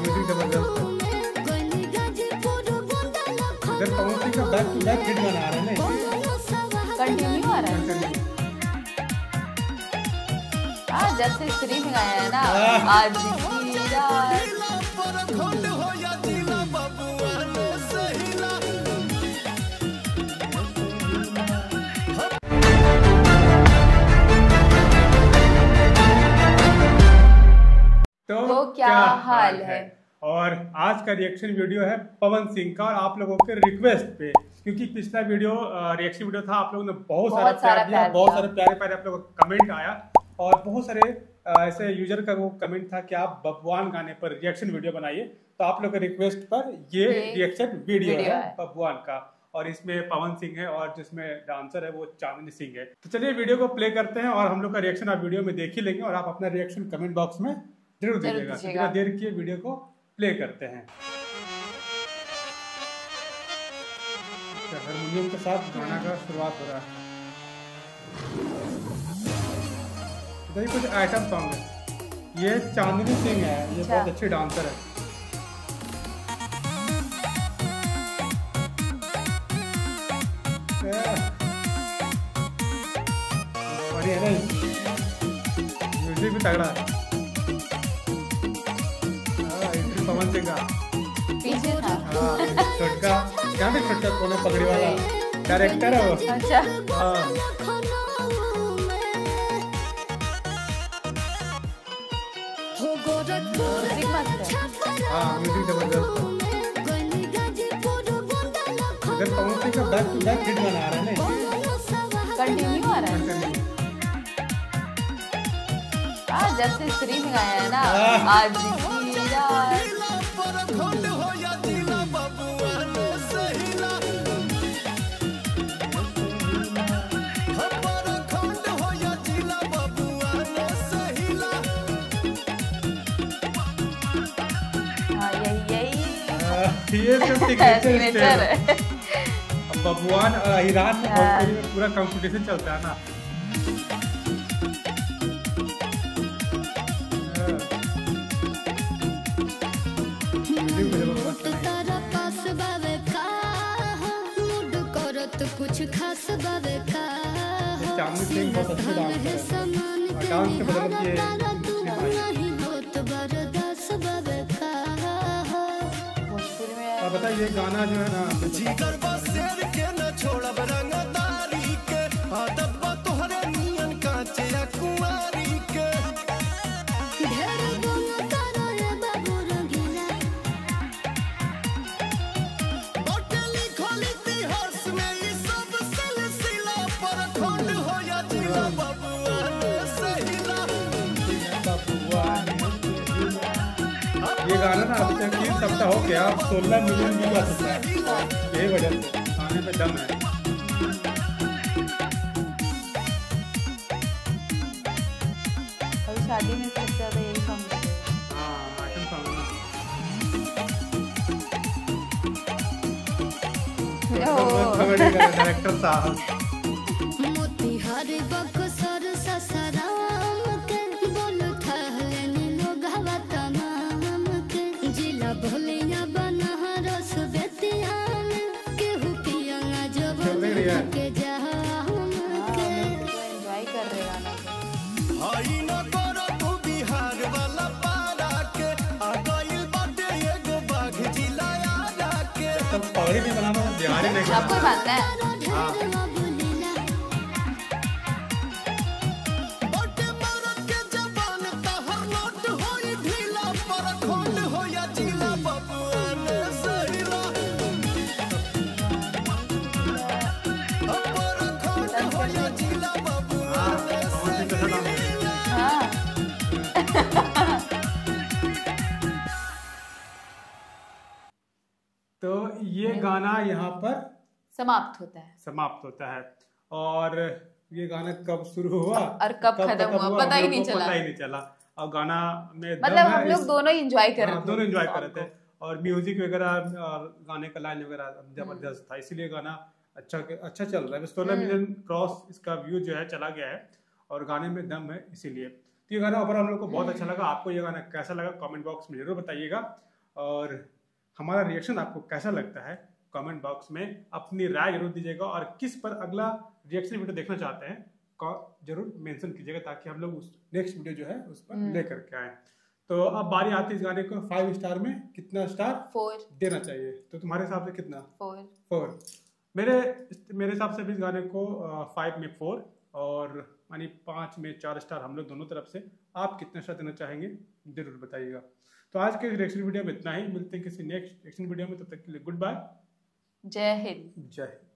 Music ज़बरदस्त है। इधर पवन का बैक टू बैक हिट गाना आ रहा है ना। कंटिन्यू आ रहा। है हाँ जब से स्त्री में गाया है। ना। आज हाल है? और आज का रिएक्शन वीडियो है पवन सिंह का और आप लोगों के रिक्वेस्ट पे। क्योंकि पिछला वीडियो रिएक्शन वीडियो था आप लोगों ने बहुत सारा बहुत सारा प्यार दिया बहुत सारे प्यारे प्यारे आप लोगों का कमेंट आया। और बहुत सारे ऐसे यूज़र का वो कमेंट था कि आप बबुआन गाने पर रिएक्शन वीडियो बनाइए। तो आप लोग के रिक्वेस्ट पर ये ये रिएक्शन वीडियो वीडियो है है। बबुआन का। और इसमें पवन सिंह है और जिसमें डांसर है वो चांदनी सिंह है। तो चलिए वीडियो को प्ले करते हैं और हम लोग का रिएक्शन आप वीडियो में देख ही लेंगे और आप अपना रिएक्शन कमेंट बॉक्स में ज़रूर दीजिएगा। तो बिना देर किए वीडियो को प्ले करते हैं। अच्छा, हारमोनियम के साथ गाना का शुरुआत हो रहा है। इधर ही कुछ आइटम सॉन्ग है। ये चांदनी सिंह है ये अच्छा। बहुत अच्छी। डांसर है। बढ़िया है म्यूज़िक भी तगड़ा है। सिंह का पीछे था। हाँ, छोटका। क्या भी छोटका? कौन है पगड़ी वाला। डायरेक्टर है वो। अच्छा। हाँ म्यूज़िक मस्त है हाँ म्यूज़िक ज़बरदस्त है। इधर पवन सिंह का बैक टू बैक हिट आ रहा है ना कंटिन्यू आ रहा है। हाँ जब से स्त्री में गाया है ना हाँ। आज की बबुआन अ, ईरान में हाँ। पूरा कंपटीशन चलता है ना हाँ। है। कुछ खास बावे का चांदनी सिंह बहुत अच्छी डांसर है और डांस के बदल ये बताइए गाना जो है ना जी गरबा शेर के न छोड़ा रंगदारी गाना ना अभी तक तीन सप्ताह हो गया सोलह मिलियन व्यू आ चुका है। यही वजह से गाने पे दम है। शादी में सबसे ज़्यादा यही है। हाँ ओह। डायरेक्टर साहब। सब पगड़ी नहीं बनाना बिहारी नहीं आपको बात बांधना है। तो ये गाना यहाँ पर समाप्त होता है। समाप्त होता है। और ये गाना कब शुरू हुआ? और कब खत्म हुआ, पता ही नहीं चला। पता ही नहीं चला। और गाना में मतलब हम लोग दोनों एंजॉय कर हाँ, रहे थे। दोनों एंजॉय कर रहे थे। और म्यूज़िक वगैरह गाने का लाइन वगैरह ज़बरदस्त था। इसीलिए गाना अच्छा अच्छा चल रहा है। सोलह मिलियन क्रॉस इसका व्यू जो है चला गया है और गाने में दम है इसीलिए। तो ये गाना ओवरऑल हम लोग को बहुत अच्छा लगा। आपको ये गाना कैसा लगा कमेंट बॉक्स में ज़रूर बताइएगा और हमारा रिएक्शन आपको कैसा लगता है कमेंट बॉक्स में अपनी राय ज़रूर दीजिएगा और किस पर अगला रिएक्शन वीडियो देखना चाहते हैं ज़रूर मेंशन कीजिएगा ताकि हम लोग उस नेक्स्ट वीडियो जो है उस पर लेकर के आए। तो अब बारी आती है इस गाने को फाइव स्टार में कितना स्टार फोर देना चाहिए? तो तुम्हारे हिसाब से कितना? फोर फोर मेरे मेरे हिसाब से भी इस गाने को फाइव में फोर और यानी पाँच में चार स्टार हम लोग दोनों तरफ़ से आप कितना स्टार देना चाहेंगे ज़रूर बताइएगा। तो आज के रिएक्शन वीडियो में इतना ही। मिलते हैं किसी नेक्स्ट रिएक्शन वीडियो में। तब तक के लिए गुड बाय जय हिंद। जय हिंद।